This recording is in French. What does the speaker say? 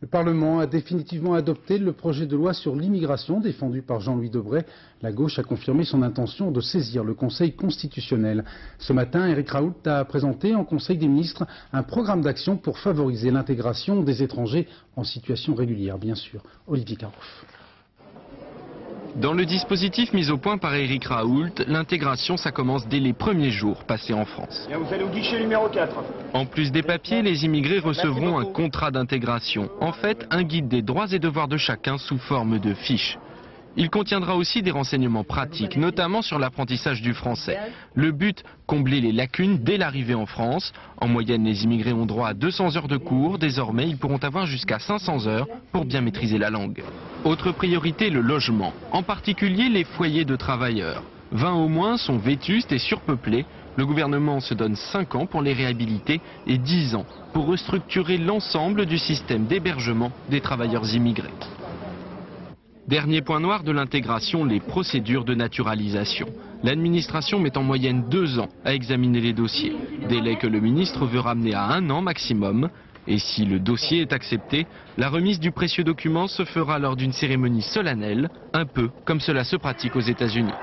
Le Parlement a définitivement adopté le projet de loi sur l'immigration défendu par Jean-Louis Debray. La gauche a confirmé son intention de saisir le Conseil constitutionnel. Ce matin, Eric Raoult a présenté en Conseil des ministres un programme d'action pour favoriser l'intégration des étrangers en situation régulière, bien sûr. Olivier Carouf. Dans le dispositif mis au point par Eric Raoult, l'intégration, ça commence dès les premiers jours passés en France. vous allez au guichet numéro 4. En plus des papiers, les immigrés recevront un contrat d'intégration. En fait, un guide des droits et devoirs de chacun sous forme de fiche. Il contiendra aussi des renseignements pratiques, notamment sur l'apprentissage du français. Le but, combler les lacunes dès l'arrivée en France. En moyenne, les immigrés ont droit à 200 heures de cours. Désormais, ils pourront avoir jusqu'à 500 heures pour bien maîtriser la langue. Autre priorité, le logement, en particulier les foyers de travailleurs. 20 au moins sont vétustes et surpeuplés. Le gouvernement se donne 5 ans pour les réhabiliter et 10 ans pour restructurer l'ensemble du système d'hébergement des travailleurs immigrés. Dernier point noir de l'intégration, les procédures de naturalisation. L'administration met en moyenne deux ans à examiner les dossiers, délai que le ministre veut ramener à un an maximum. Et si le dossier est accepté, la remise du précieux document se fera lors d'une cérémonie solennelle, un peu comme cela se pratique aux États-Unis.